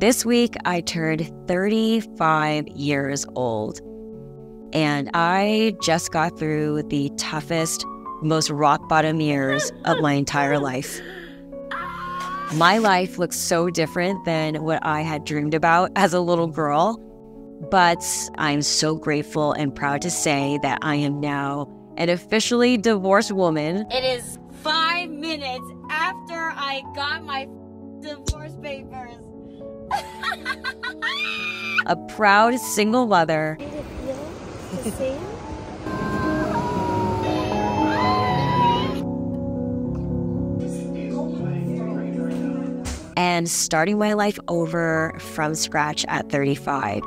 This week, I turned 35 years old, and I just got through the toughest, most rock bottom years of my entire life. My life looks so different than what I had dreamed about as a little girl, but I'm so grateful and proud to say that I am now an officially divorced woman. It is five minutes after I got my divorce papers. A proud single mother. Did it feel the same? And starting my life over from scratch at 35.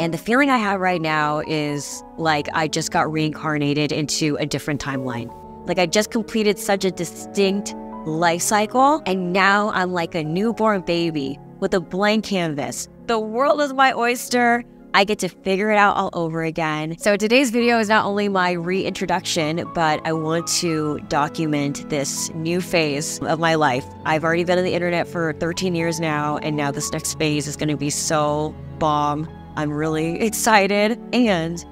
And the feeling I have right now is like I just got reincarnated into a different timeline. Like I just completed such a distinct life cycle. And now I'm like a newborn baby with a blank canvas. The world is my oyster. I get to figure it out all over again. So today's video is not only my reintroduction, but I want to document this new phase of my life. I've already been on the internet for 13 years now, and now this next phase is going to be so bomb. I'm really excited. And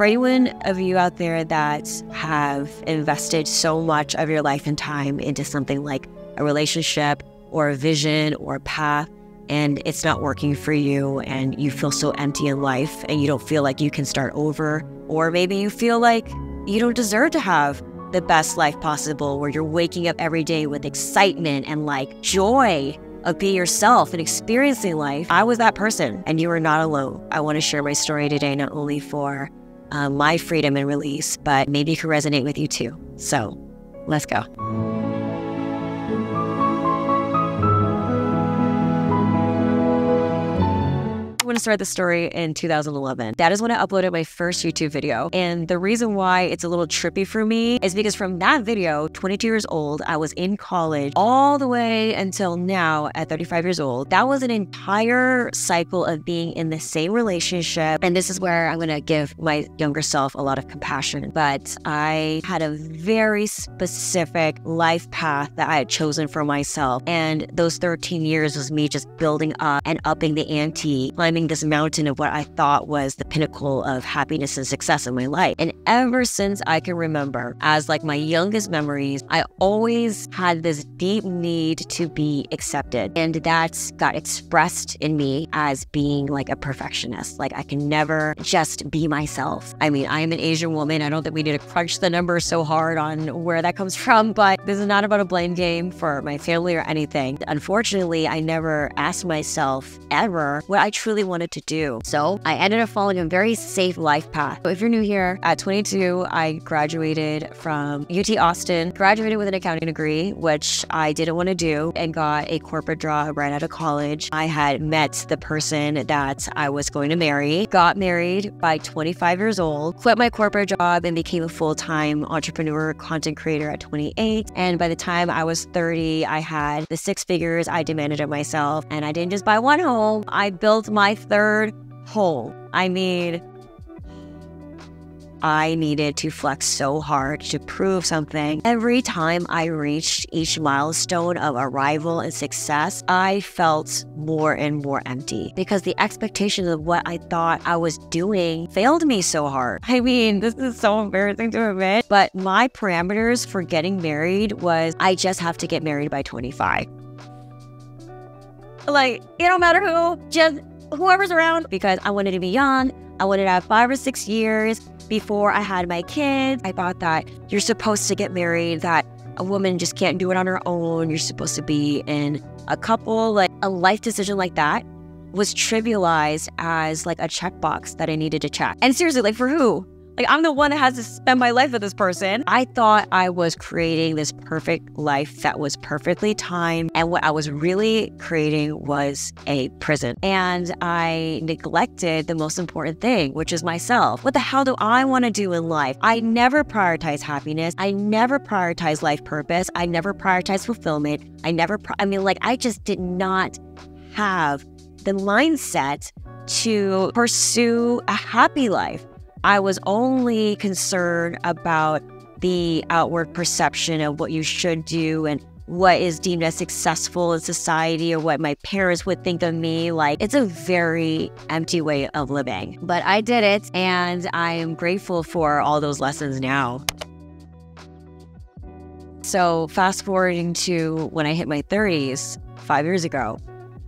for anyone of you out there that have invested so much of your life and time into something like a relationship or a vision or a path, and it's not working for you, and you feel so empty in life and you don't feel like you can start over, or maybe you feel like you don't deserve to have the best life possible where you're waking up every day with excitement and like joy of being yourself and experiencing life. I was that person, and you are not alone. I want to share my story today, not only for um, my freedom and release, but maybe it could resonate with you too. So let's go. I started the story in 2011. That is when I uploaded my first YouTube video. And the reason why it's a little trippy for me is because from that video, 22 years old, I was in college all the way until now at 35 years old. That was an entire cycle of being in the same relationship. And this is where I'm going to give my younger self a lot of compassion. But I had a very specific life path that I had chosen for myself. And those 13 years was me just building up and upping the ante, climbing this mountain of what I thought was the pinnacle of happiness and success in my life. And ever since I can remember, as like my youngest memories, I always had this deep need to be accepted. And that got expressed in me as being like a perfectionist. Like I can never just be myself. I mean, I am an Asian woman. I don't think we need to crunch the numbers so hard on where that comes from, but this is not about a blame game for my family or anything. Unfortunately, I never asked myself ever what I truly wanted to do. So I ended up following a very safe life path. So if you're new here, at 22, I graduated from UT Austin, graduated with an accounting degree, which I didn't want to do, and got a corporate job right out of college. I had met the person that I was going to marry, got married by 25 years old, quit my corporate job, and became a full time entrepreneur, content creator at 28. And by the time I was 30, I had the six figures I demanded of myself. And I didn't just buy one home, I built my third hole. I mean, I needed to flex so hard to prove something. Every time I reached each milestone of arrival and success, I felt more and more empty because the expectations of what I thought I was doing failed me so hard. I mean, this is so embarrassing to admit, but my parameters for getting married was I just have to get married by 25. Like, it don't matter who, just whoever's around because I wanted to be young. I wanted to have five or six years before I had my kids. I thought that you're supposed to get married, that a woman just can't do it on her own. You're supposed to be in a couple. Like a life decision like that was trivialized as like a checkbox that I needed to check. And seriously, like for who? Like, I'm the one that has to spend my life with this person. I thought I was creating this perfect life that was perfectly timed. And what I was really creating was a prison. And I neglected the most important thing, which is myself. What the hell do I want to do in life? I never prioritize happiness. I never prioritize life purpose. I never prioritize fulfillment. I never, I mean, like, I just did not have the mindset to pursue a happy life. I was only concerned about the outward perception of what you should do and what is deemed as successful in society or what my parents would think of me. Like, it's a very empty way of living. But I did it, and I am grateful for all those lessons now. So, fast forwarding to when I hit my 30s, five years ago,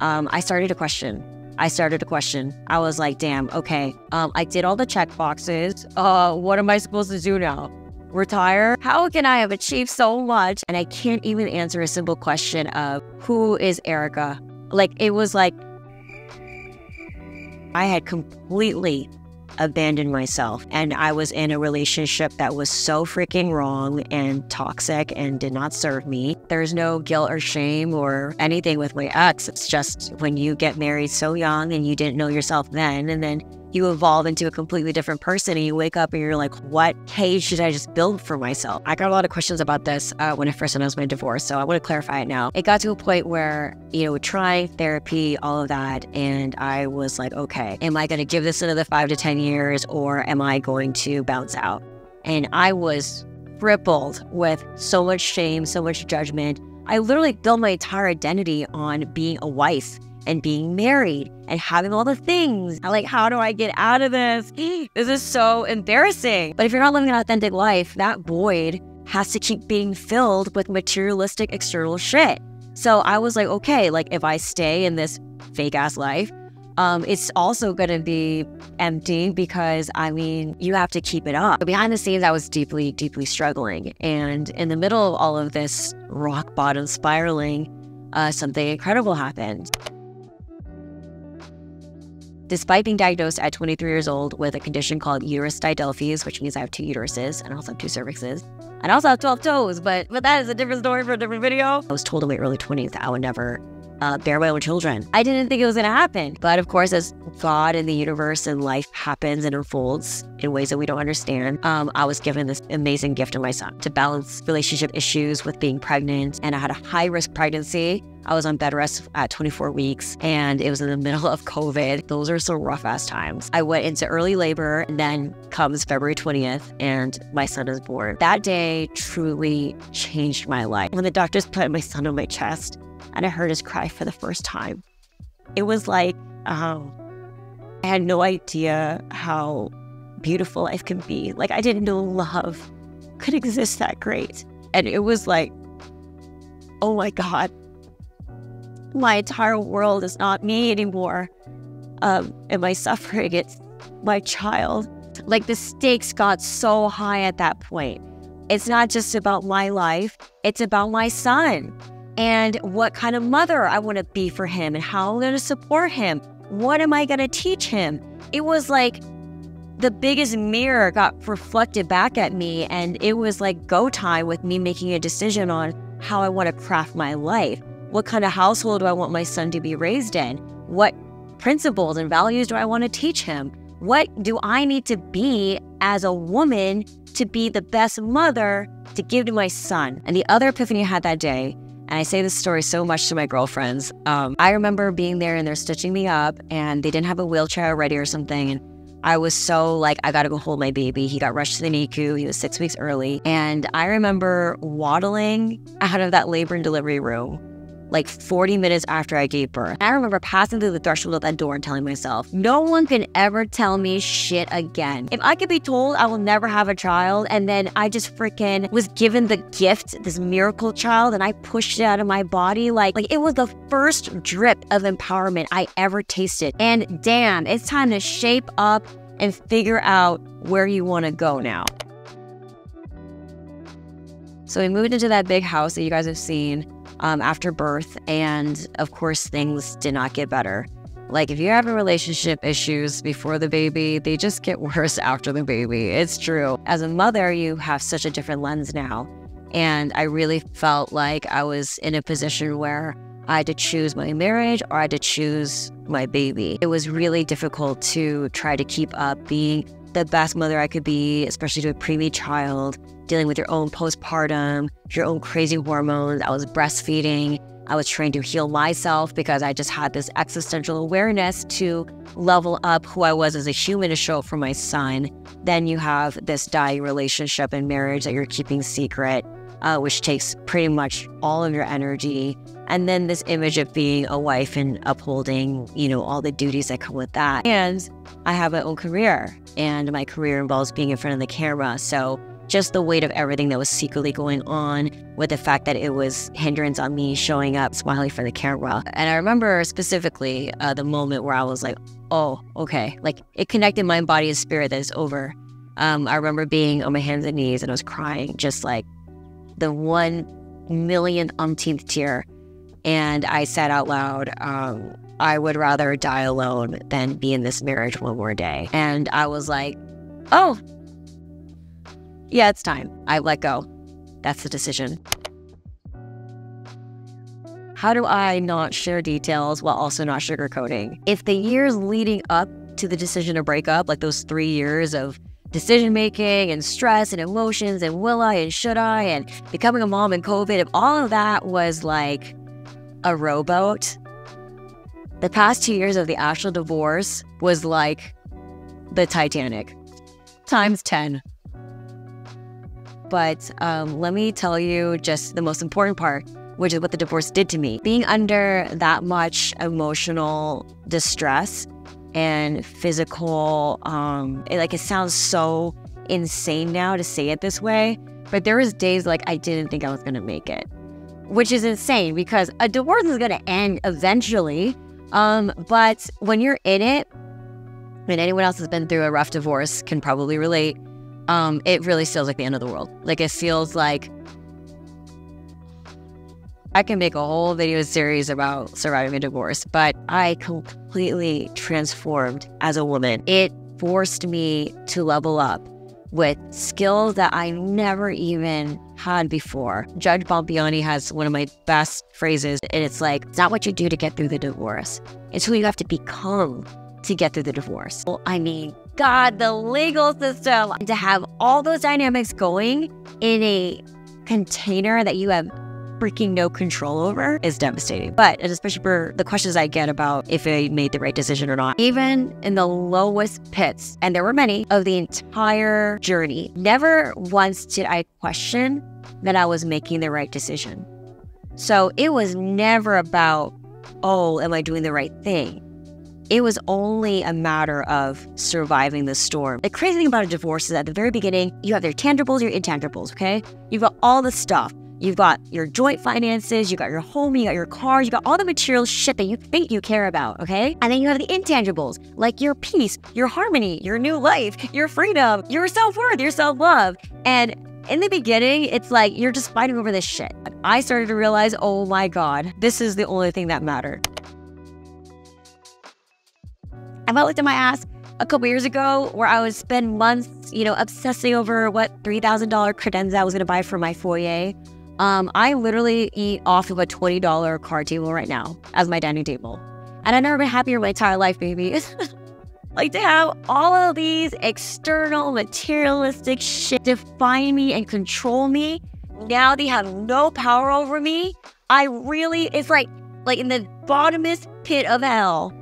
um, I started to question. I started to question. I was like, damn, okay, um, I did all the check boxes. Uh, what am I supposed to do now? retire? How can I have achieved so much? And I can't even answer a simple question of who is Erica? Like, it was like I had completely abandoned myself and I was in a relationship that was so freaking wrong and toxic and did not serve me. There's no guilt or shame or anything with my ex. It's just when you get married so young and you didn't know yourself then and then you evolve into a completely different person and you wake up and you're like, what cage should I just build for myself? I got a lot of questions about this uh, when I first announced my divorce. So I want to clarify it now. It got to a point where, you know, trying therapy, all of that. And I was like, okay, am I going to give this another five to 10 years or am I going to bounce out? And I was crippled with so much shame, so much judgment. I literally built my entire identity on being a wife and being married and having all the things. I'm like, how do I get out of this? This is so embarrassing. But if you're not living an authentic life, that void has to keep being filled with materialistic external shit. So I was like, okay, like if I stay in this fake ass life, um, it's also going to be empty because I mean, you have to keep it up. But behind the scenes, I was deeply, deeply struggling. And in the middle of all of this rock bottom spiraling, uh, something incredible happened. Despite being diagnosed at 23 years old with a condition called uterus didelphys, which means I have two uteruses and also have two cervixes, and I also have 12 toes, but but that is a different story for a different video. I was told in my early 20s that I would never uh, bear my own children. I didn't think it was going to happen. But of course, as God and the universe and life happens and unfolds in ways that we don't understand, um, I was given this amazing gift of my son to balance relationship issues with being pregnant. And I had a high risk pregnancy. I was on bed rest at 24 weeks and it was in the middle of COVID. Those are some rough ass times. I went into early labor and then comes February 20th and my son is born. That day truly changed my life. When the doctors put my son on my chest, and I heard his cry for the first time. It was like, um, I had no idea how beautiful life can be. Like, I didn't know love could exist that great. And it was like, oh my God, my entire world is not me anymore. Um, am I suffering? It's my child. Like, the stakes got so high at that point. It's not just about my life, it's about my son and what kind of mother I want to be for him and how I'm going to support him. What am I going to teach him? It was like the biggest mirror got reflected back at me, and it was like go time with me making a decision on how I want to craft my life. What kind of household do I want my son to be raised in? What principles and values do I want to teach him? What do I need to be as a woman to be the best mother to give to my son? And the other epiphany I had that day and I say this story so much to my girlfriends. Um, I remember being there and they're stitching me up and they didn't have a wheelchair ready or something. And I was so like, I gotta go hold my baby. He got rushed to the NICU. He was six weeks early. And I remember waddling out of that labor and delivery room like 40 minutes after I gave birth. I remember passing through the threshold of that door and telling myself, no one can ever tell me shit again. If I could be told I will never have a child, and then I just freaking was given the gift, this miracle child, and I pushed it out of my body, like, like it was the first drip of empowerment I ever tasted. And damn, it's time to shape up and figure out where you want to go now. So we moved into that big house that you guys have seen um, after birth. And of course, things did not get better. Like, if you have relationship issues before the baby, they just get worse after the baby. It's true. As a mother, you have such a different lens now. And I really felt like I was in a position where I had to choose my marriage or I had to choose my baby. It was really difficult to try to keep up being the best mother I could be, especially to a preemie child, dealing with your own postpartum, your own crazy hormones. I was breastfeeding. I was trying to heal myself because I just had this existential awareness to level up who I was as a human to show up for my son. Then you have this dying relationship and marriage that you're keeping secret. uh, which takes pretty much all of your energy. And then this image of being a wife and upholding, you know, all the duties that come with that. And I have my own career, and my career involves being in front of the camera. So just the weight of everything that was secretly going on with the fact that it was hindrance on me showing up smiling for the camera. And I remember specifically uh, the moment where I was like, oh, okay. Like it connected mind, body, and spirit that it's over. Um, I remember being on my hands and knees and I was crying, just like the one million umpteenth tear. And I said out loud, um, I would rather die alone than be in this marriage one more day. And I was like, oh, yeah, it's time. I let go. That's the decision. How do I not share details while also not sugarcoating? If the years leading up to the decision to break up, like those three years of decision making and stress and emotions and will I and should I and becoming a mom and COVID, if all of that was like a rowboat, the past two years of the actual divorce was like the Titanic times 10. But um, let me tell you just the most important part, which is what the divorce did to me. Being under that much emotional distress and physical, um, it, like it sounds so insane now to say it this way, but there was days like I didn't think I was gonna make it, which is insane because a divorce is gonna end eventually. Um, but when you're in it, and anyone else has been through a rough divorce can probably relate um, it really feels like the end of the world. Like it feels like I can make a whole video series about surviving a divorce, but I completely transformed as a woman. It forced me to level up with skills that I never even had before. Judge Bompiani has one of my best phrases, and it's like, it's not what you do to get through the divorce, it's who you have to become to get through the divorce. Well, I mean, God, the legal system, to have all those dynamics going in a container that you have freaking no control over is devastating. But especially for the questions I get about if I made the right decision or not, even in the lowest pits, and there were many of the entire journey, never once did I question that I was making the right decision. So it was never about, oh, am I doing the right thing? It was only a matter of surviving the storm. The crazy thing about a divorce is at the very beginning, you have your tangibles, your intangibles, okay? You've got all the stuff. You've got your joint finances, you got your home, you got your car, you got all the material shit that you think you care about, okay? And then you have the intangibles, like your peace, your harmony, your new life, your freedom, your self worth, your self love. And in the beginning, it's like you're just fighting over this shit. I started to realize, oh my God, this is the only thing that mattered. I looked at my ass a couple years ago where I would spend months, you know, obsessing over what $3,000 credenza I was going to buy for my foyer. Um, I literally eat off of a $20 card table right now as my dining table. And I've never been happier in my entire life, baby. like to have all of these external materialistic shit define me and control me. Now they have no power over me. I really, it's like, like in the bottomest pit of hell.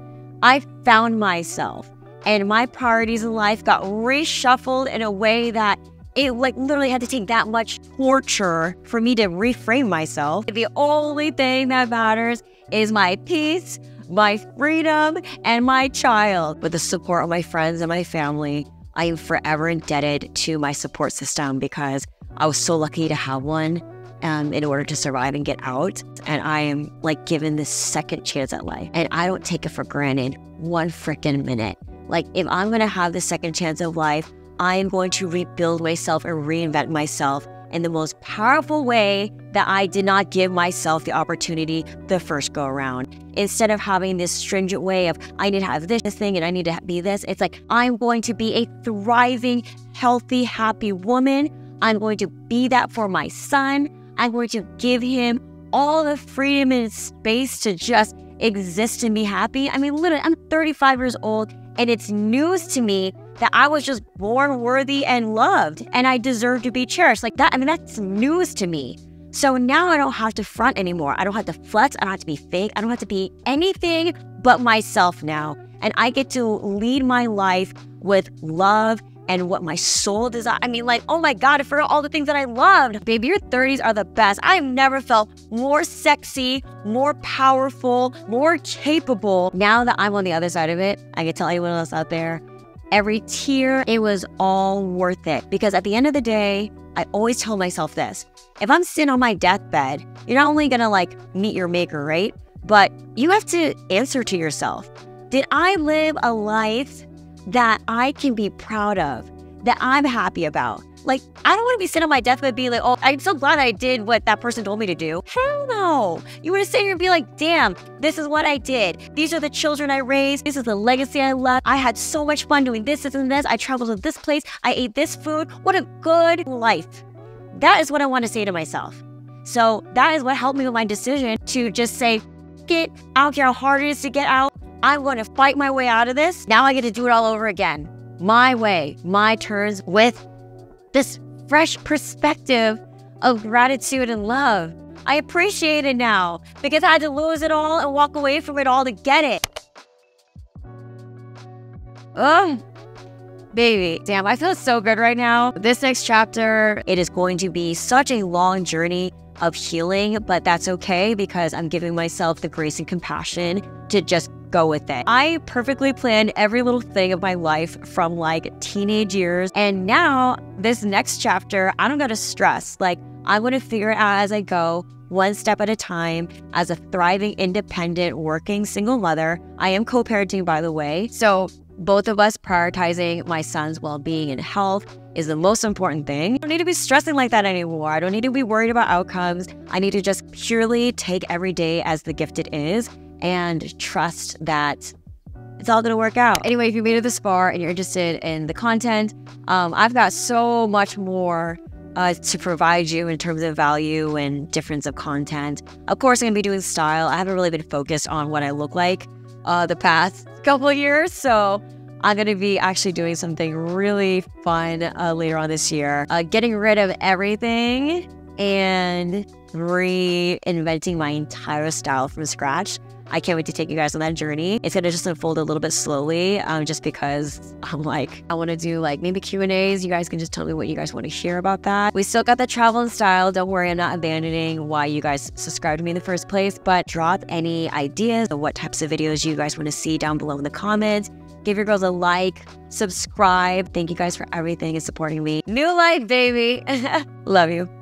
I found myself and my priorities in life got reshuffled in a way that it like literally had to take that much torture for me to reframe myself. The only thing that matters is my peace, my freedom, and my child. With the support of my friends and my family, I am forever indebted to my support system because I was so lucky to have one um, in order to survive and get out. And I am like given this second chance at life. And I don't take it for granted one freaking minute. Like, if I'm to have the second chance of life, I am going to rebuild myself and reinvent myself in the most powerful way that I did not give myself the opportunity the first go around. Instead of having this stringent way of, I need to have this thing and I need to be this, it's like, I'm going to be a thriving, healthy, happy woman. I'm going to be that for my son. I'm going to give him all the freedom and space to just exist and be happy. I mean, literally, I'm 35 years old and it's news to me that I was just born worthy and loved and I deserve to be cherished. Like that, I mean, that's news to me. So now I don't have to front anymore. I don't have to flex. I don't have to be fake. I don't have to be anything but myself now. And I get to lead my life with love and what my soul desires. I mean, like, oh my God, forgot all the things that I loved. Baby, your 30s are the best. I've never felt more sexy, more powerful, more capable. Now that I'm on the other side of it, I can tell anyone else out there, every tear, it was all worth it. Because at the end of the day, I always tell myself this if I'm sitting on my deathbed, you're not only gonna like meet your maker, right? But you have to answer to yourself Did I live a life that I can be proud of, that I'm happy about? Like, I don't want to be sitting on my deathbed being like, oh, I'm so glad I did what that person told me to do. Hell no. You want to sit here and be like, damn, this is what I did. These are the children I raised. This is the legacy I left. I had so much fun doing this, this, and this. I traveled to this place. I ate this food. What a good life. That is what I want to say to myself. So that is what helped me with my decision to just say, it. I don't care how hard it is to get out. I'm going to fight my way out of this. Now I get to do it all over again. My way, my turns with this fresh perspective of gratitude and love. I appreciate it now because I had to lose it all and walk away from it all to get it. Oh, baby, damn, I feel so good right now. This next chapter, it is going to be such a long journey of healing, but that's okay because I'm giving myself the grace and compassion to just go with it. I perfectly planned every little thing of my life from like teenage years. And now, this next chapter, I don't gotta stress. Like, I'm gonna figure it out as I go, one step at a time. As a thriving, independent, working single mother, I am co parenting, by the way. So, both of us prioritizing my son's well being and health is the most important thing. I don't need to be stressing like that anymore. I don't need to be worried about outcomes. I need to just purely take every day as the gift it is and trust that it's all going to work out. Anyway, if you made it this far and you're interested in the content, um, I've got so much more uh, to provide you in terms of value and difference of content. Of course, I'm going to be doing style. I haven't really been focused on what I look like uh, the past couple years. So I'm going to be actually doing something really fun uh, later on this year, uh, getting rid of everything and reinventing my entire style from scratch. I can't wait to take you guys on that journey. It's gonna just unfold a little bit slowly, um, just because I'm like, I want to do like maybe Q and A's. You guys can just tell me what you guys want to hear about that. We still got the travel and style. Don't worry, I'm not abandoning why you guys subscribed to me in the first place. But drop any ideas of what types of videos you guys want to see down below in the comments. Give your girls a like, subscribe. Thank you guys for everything and supporting me. New life, baby. Love you.